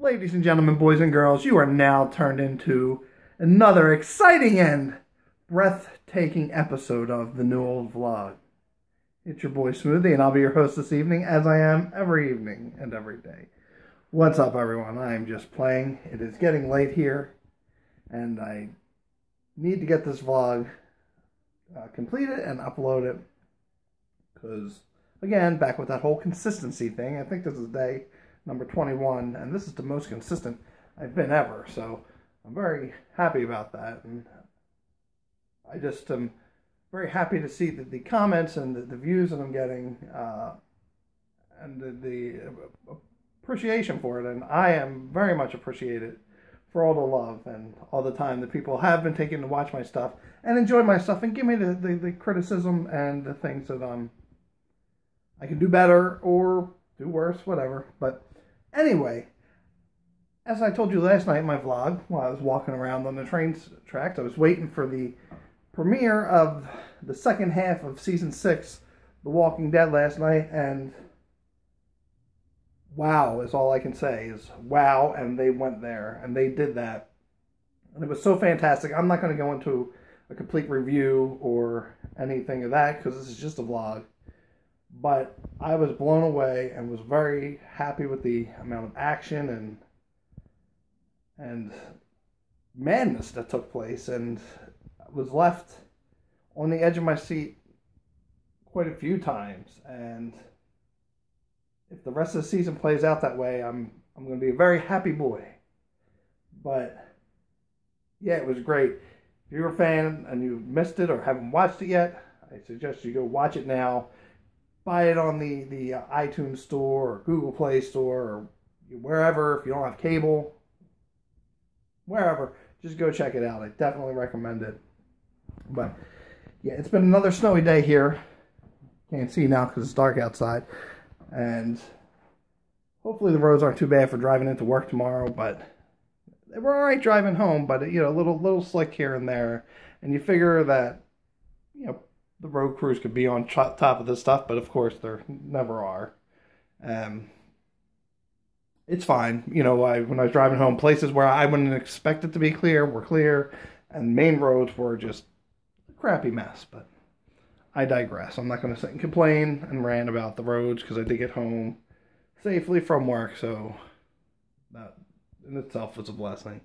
Ladies and gentlemen, boys and girls, you are now turned into another exciting and breathtaking episode of the New Old Vlog. It's your boy Smoothie, and I'll be your host this evening, as I am every evening and every day. What's up, everyone? I am just playing. It is getting late here, and I need to get this vlog uh, completed and upload it. Because, again, back with that whole consistency thing, I think this is day number 21, and this is the most consistent I've been ever. So I'm very happy about that, and I just am very happy to see the, the comments and the, the views that I'm getting, uh, and the, the, appreciation for it. And I am very much appreciated for all the love and all the time that people have been taking to watch my stuff and enjoy my stuff and give me the, the, the criticism and the things that um I can do better or do worse, whatever. But Anyway, as I told you last night in my vlog, while I was walking around on the train tracks, I was waiting for the premiere of the second half of season six, The Walking Dead, last night, and wow is all I can say is wow, and they went there, and they did that. And it was so fantastic. I'm not going to go into a complete review or anything of that because this is just a vlog but I was blown away and was very happy with the amount of action and and madness that took place and was left on the edge of my seat quite a few times. And if the rest of the season plays out that way I'm I'm going to be a very happy boy. But yeah it was great. If you're a fan and you missed it or haven't watched it yet I suggest you go watch it now buy it on the the uh, iTunes store or Google Play store or wherever. If you don't have cable, wherever, just go check it out. I definitely recommend it. But yeah, it's been another snowy day here. Can't see now because it's dark outside, and hopefully the roads aren't too bad for driving into work tomorrow. But we're all right driving home, but you know, a little little slick here and there, and you figure that you know the road crews could be on top of this stuff, but of course there never are. Um, it's fine. You know, I, when I was driving home, places where I wouldn't expect it to be clear were clear, and main roads were just a crappy mess. But I digress. I'm not going to sit and complain and rant about the roads because I did get home safely from work, so that in itself was a blessing.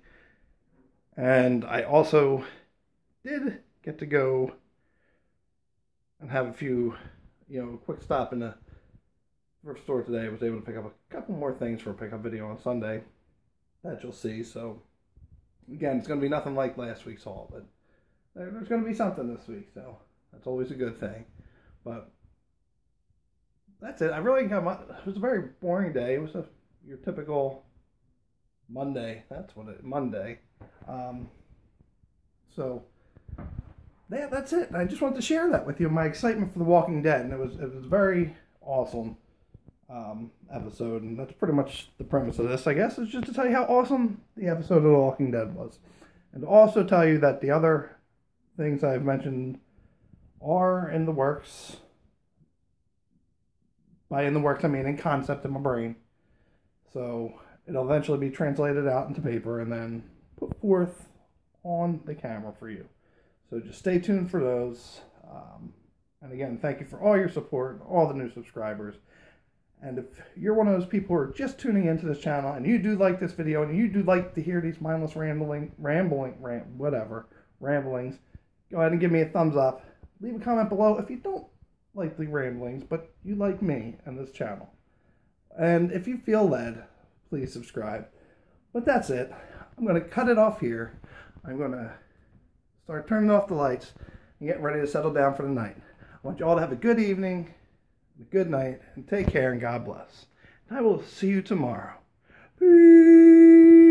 And I also did get to go and have a few, you know, quick stop in the thrift store today. I was able to pick up a couple more things for a pickup video on Sunday that you'll see. So, again, it's going to be nothing like last week's haul, but there's going to be something this week. So, that's always a good thing. But that's it. I really got my, it was a very boring day. It was a your typical Monday. That's what it Monday. Um, so yeah, that's it. I just wanted to share that with you, my excitement for The Walking Dead, and it was it was very awesome um, episode, and that's pretty much the premise of this, I guess, is just to tell you how awesome the episode of The Walking Dead was, and also tell you that the other things I've mentioned are in the works. By in the works, I mean in concept in my brain. So it'll eventually be translated out into paper and then put forth on the camera for you. So just stay tuned for those. Um, and again, thank you for all your support, all the new subscribers. And if you're one of those people who are just tuning into this channel and you do like this video and you do like to hear these mindless rambling, rambling, ram, whatever, ramblings, go ahead and give me a thumbs up. Leave a comment below if you don't like the ramblings, but you like me and this channel. And if you feel led, please subscribe. But that's it. I'm going to cut it off here. I'm going to start turning off the lights and getting ready to settle down for the night. I want you all to have a good evening, a good night, and take care and God bless. And I will see you tomorrow. Peace.